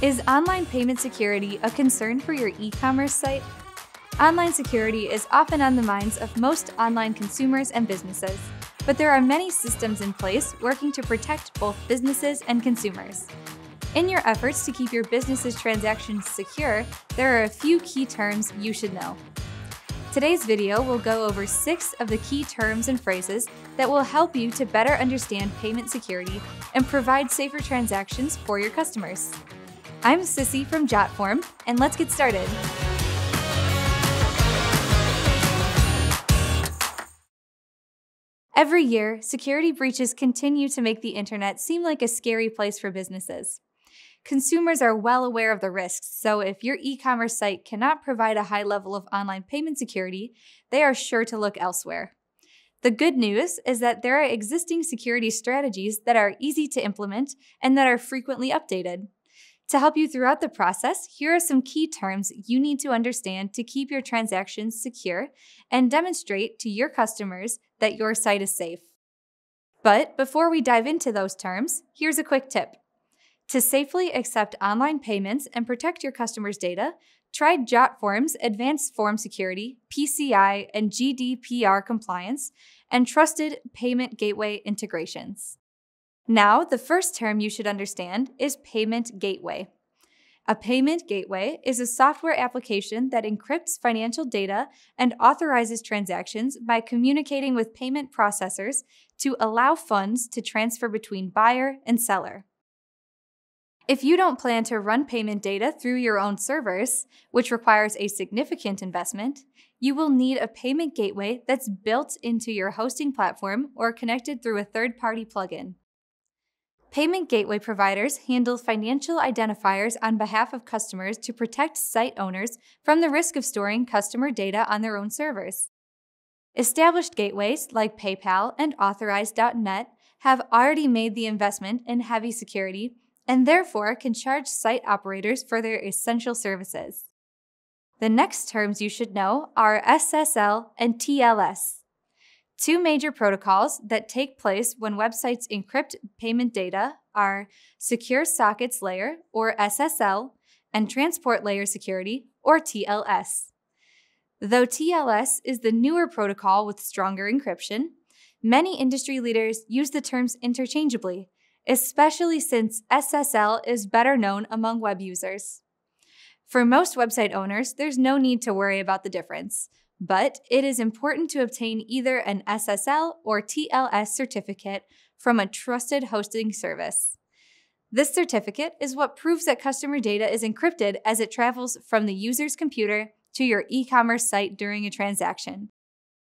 Is online payment security a concern for your e commerce site? Online security is often on the minds of most online consumers and businesses, but there are many systems in place working to protect both businesses and consumers. In your efforts to keep your business's transactions secure, there are a few key terms you should know. Today's video will go over six of the key terms and phrases that will help you to better understand payment security and provide safer transactions for your customers. I'm Sissy from Jotform, and let's get started. Every year, security breaches continue to make the internet seem like a scary place for businesses. Consumers are well aware of the risks, so if your e commerce site cannot provide a high level of online payment security, they are sure to look elsewhere. The good news is that there are existing security strategies that are easy to implement and that are frequently updated. To help you throughout the process, here are some key terms you need to understand to keep your transactions secure and demonstrate to your customers that your site is safe. But before we dive into those terms, here's a quick tip. To safely accept online payments and protect your customers' data, try JotForm's Advanced Form Security, PCI, and GDPR compliance, and trusted payment gateway integrations. Now, the first term you should understand is payment gateway. A payment gateway is a software application that encrypts financial data and authorizes transactions by communicating with payment processors to allow funds to transfer between buyer and seller. If you don't plan to run payment data through your own servers, which requires a significant investment, you will need a payment gateway that's built into your hosting platform or connected through a third party plugin. Payment gateway providers handle financial identifiers on behalf of customers to protect site owners from the risk of storing customer data on their own servers. Established gateways like PayPal and Authorize.net have already made the investment in heavy security and therefore can charge site operators for their essential services. The next terms you should know are SSL and TLS. Two major protocols that take place when websites encrypt payment data are Secure Sockets Layer, or SSL, and Transport Layer Security, or TLS. Though TLS is the newer protocol with stronger encryption, many industry leaders use the terms interchangeably, especially since SSL is better known among web users. For most website owners, there's no need to worry about the difference but it is important to obtain either an SSL or TLS certificate from a trusted hosting service. This certificate is what proves that customer data is encrypted as it travels from the user's computer to your e commerce site during a transaction.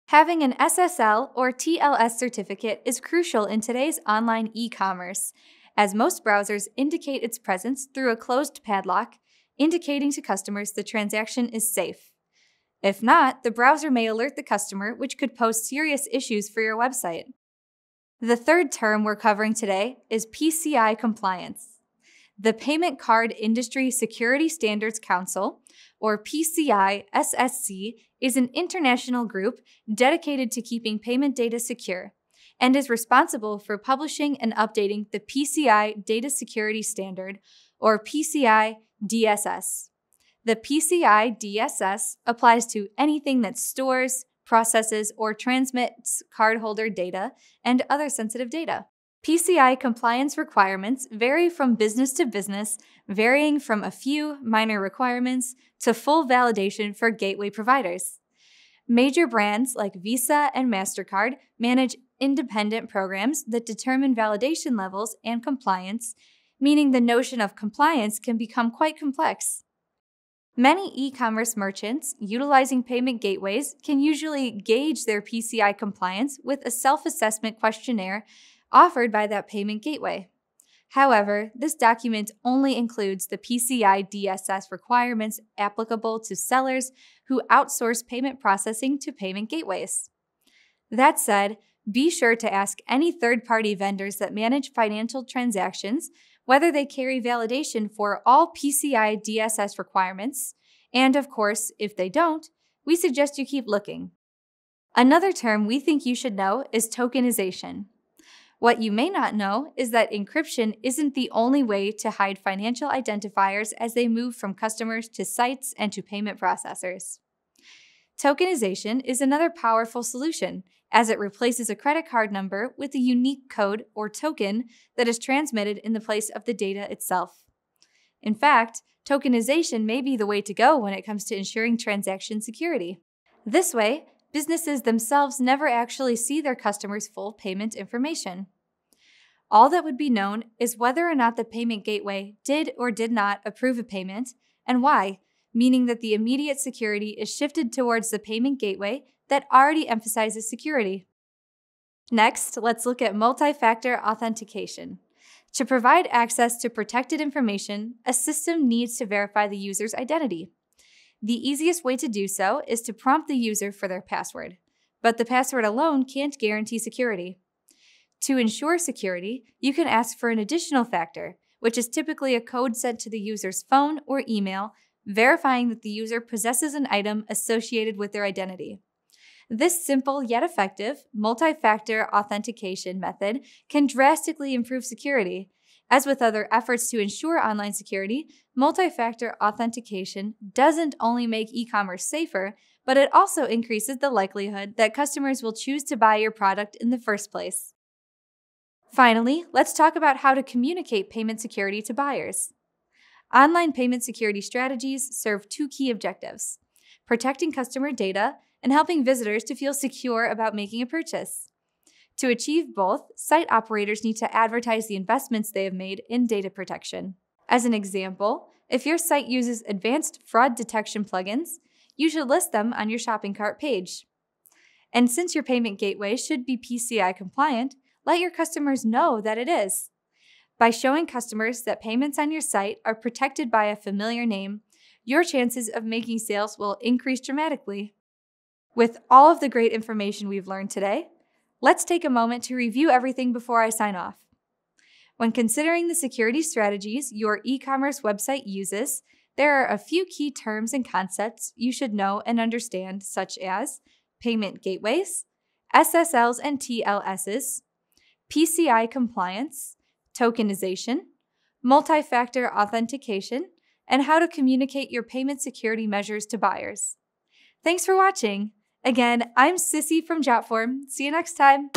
Having an SSL or TLS certificate is crucial in today's online e commerce, as most browsers indicate its presence through a closed padlock, indicating to customers the transaction is safe. If not, the browser may alert the customer, which could pose serious issues for your website. The third term we're covering today is PCI compliance. The Payment Card Industry Security Standards Council, or PCI SSC, is an international group dedicated to keeping payment data secure and is responsible for publishing and updating the PCI Data Security Standard, or PCI DSS. The PCI DSS applies to anything that stores, processes, or transmits cardholder data and other sensitive data. PCI compliance requirements vary from business to business, varying from a few minor requirements to full validation for gateway providers. Major brands like Visa and MasterCard manage independent programs that determine validation levels and compliance, meaning the notion of compliance can become quite complex. Many e commerce merchants utilizing payment gateways can usually gauge their PCI compliance with a self assessment questionnaire offered by that payment gateway. However, this document only includes the PCI DSS requirements applicable to sellers who outsource payment processing to payment gateways. That said, be sure to ask any third party vendors that manage financial transactions whether they carry validation for all PCI DSS requirements, and of course, if they don't, we suggest you keep looking. Another term we think you should know is tokenization. What you may not know is that encryption isn't the only way to hide financial identifiers as they move from customers to sites and to payment processors. Tokenization is another powerful solution as it replaces a credit card number with a unique code or token that is transmitted in the place of the data itself. In fact, tokenization may be the way to go when it comes to ensuring transaction security. This way, businesses themselves never actually see their customers' full payment information. All that would be known is whether or not the payment gateway did or did not approve a payment and why, meaning that the immediate security is shifted towards the payment gateway that already emphasizes security. Next, let's look at multi factor authentication. To provide access to protected information, a system needs to verify the user's identity. The easiest way to do so is to prompt the user for their password, but the password alone can't guarantee security. To ensure security, you can ask for an additional factor, which is typically a code sent to the user's phone or email, verifying that the user possesses an item associated with their identity. This simple yet effective multi factor authentication method can drastically improve security. As with other efforts to ensure online security, multi factor authentication doesn't only make e commerce safer, but it also increases the likelihood that customers will choose to buy your product in the first place. Finally, let's talk about how to communicate payment security to buyers. Online payment security strategies serve two key objectives protecting customer data and helping visitors to feel secure about making a purchase. To achieve both, site operators need to advertise the investments they have made in data protection. As an example, if your site uses advanced fraud detection plugins, you should list them on your shopping cart page. And since your payment gateway should be PCI compliant, let your customers know that it is. By showing customers that payments on your site are protected by a familiar name, your chances of making sales will increase dramatically. With all of the great information we've learned today, let's take a moment to review everything before I sign off. When considering the security strategies your e commerce website uses, there are a few key terms and concepts you should know and understand, such as payment gateways, SSLs and TLSs, PCI compliance, tokenization, multi factor authentication, and how to communicate your payment security measures to buyers. Thanks for watching. Again, I'm Sissy from Jotform. See you next time.